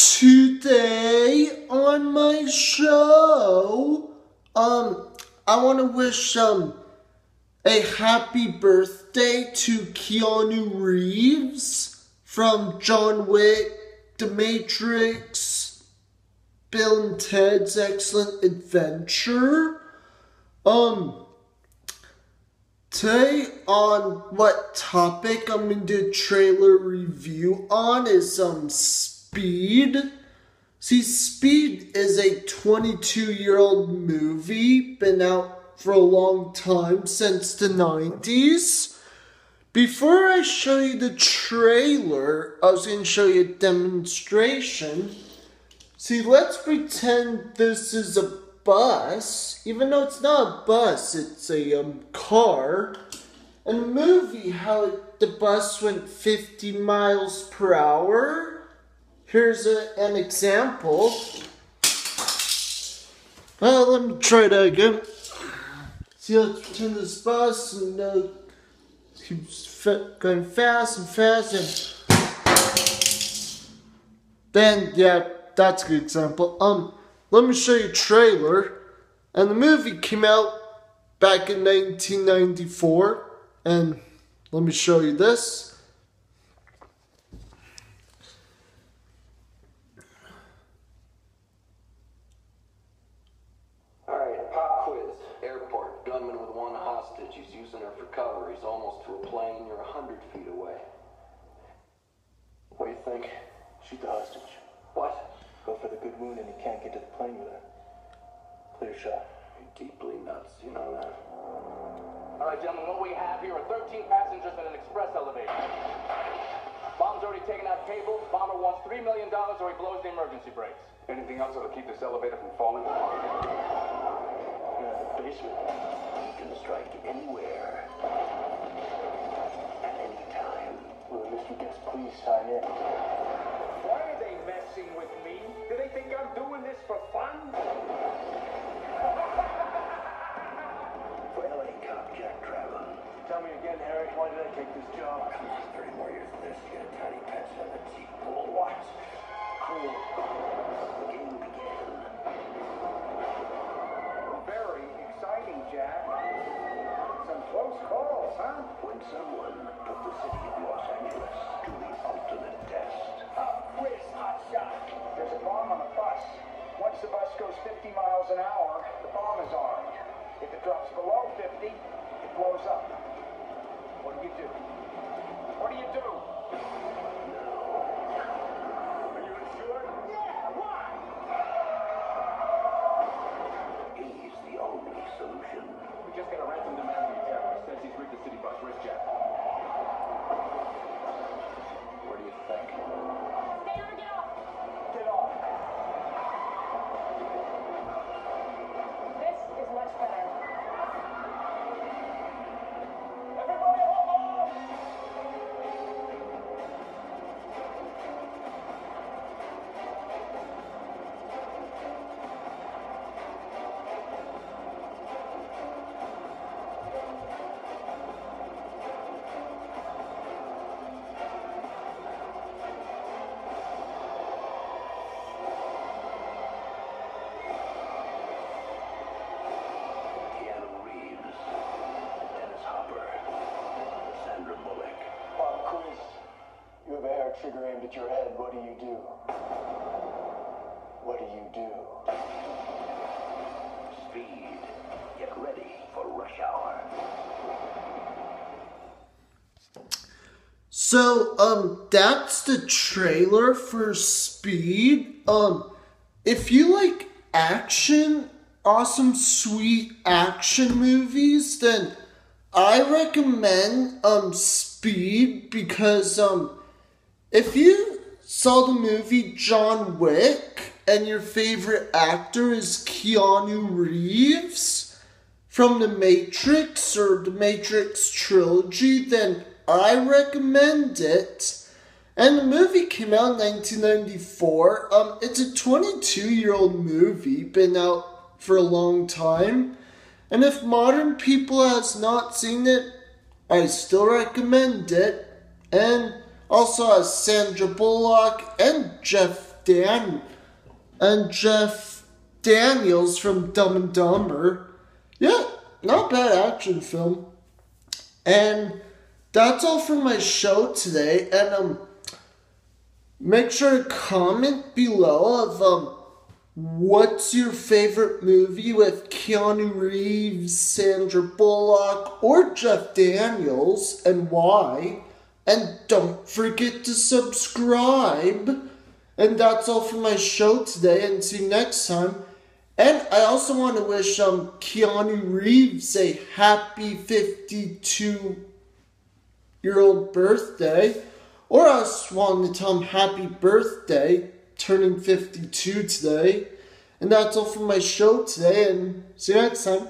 Today on my show, um, I want to wish um a happy birthday to Keanu Reeves from John Wick, The Matrix, Bill and Ted's Excellent Adventure. Um, today on what topic I'm going to do a trailer review on is um Speed. See, Speed is a 22 year old movie, been out for a long time, since the 90s. Before I show you the trailer, I was going to show you a demonstration. See, let's pretend this is a bus, even though it's not a bus, it's a um, car. And the movie, how the bus went 50 miles per hour. Here's a, an example. Well, let me try that again. See, let's pretend this bus and uh, keeps going fast and fast and then yeah, that's a good example. Um, let me show you a trailer. And the movie came out back in 1994. And let me show you this. All right, pop quiz. Airport. Gunman with one hostage. He's using cover. He's almost to a plane. You're a hundred feet away. What do you think? Shoot the hostage. What? Go for the good wound and he can't get to the plane with her. Clear shot. You're deeply nuts. You know that. All right, gentlemen, what we have here are 13 passengers in an express elevator. Bomb's already taken out cable. Bomber wants $3 million or he blows the emergency brakes. Anything else that'll keep this elevator from falling? You're in the basement. He can strike anywhere. At any time. Will the mystery guest please sign in? Why are they messing with me? Do they think I'm doing this for fun? For LA cop Jack Traven. Tell me again, Harry, why did I take this job? 30 more years than this, you get a tiny pencil and a cheap pull. What? Cool. Huh? When someone put the city of Los Angeles to the ultimate test. Quiz, hot shot. There's a bomb on the bus. Once the bus goes 50 miles an hour, the bomb is armed. If it drops below 50, it blows up. What do you do? What do you do? Have a hair trigger aimed at your head. What do you do? What do you do? Speed. Get ready for rush hour. So, um, that's the trailer for Speed. Um, if you like action, awesome, sweet action movies, then I recommend, um, Speed because, um, if you saw the movie John Wick and your favorite actor is Keanu Reeves from The Matrix or The Matrix trilogy, then I recommend it. And the movie came out in 1994. Um, it's a 22 year old movie, been out for a long time. And if modern people has not seen it, I still recommend it. And also has Sandra Bullock and Jeff Jeff Dan and Jeff Daniels from Dumb and Dumber. Yeah, not bad action film. And that's all for my show today. And um make sure to comment below of um what's your favorite movie with Keanu Reeves, Sandra Bullock, or Jeff Daniels and why. And don't forget to subscribe. And that's all for my show today. And see you next time. And I also want to wish um Keanu Reeves a happy 52 year old birthday. Or I just wanted to tell him happy birthday, turning 52 today. And that's all for my show today, and see you next time.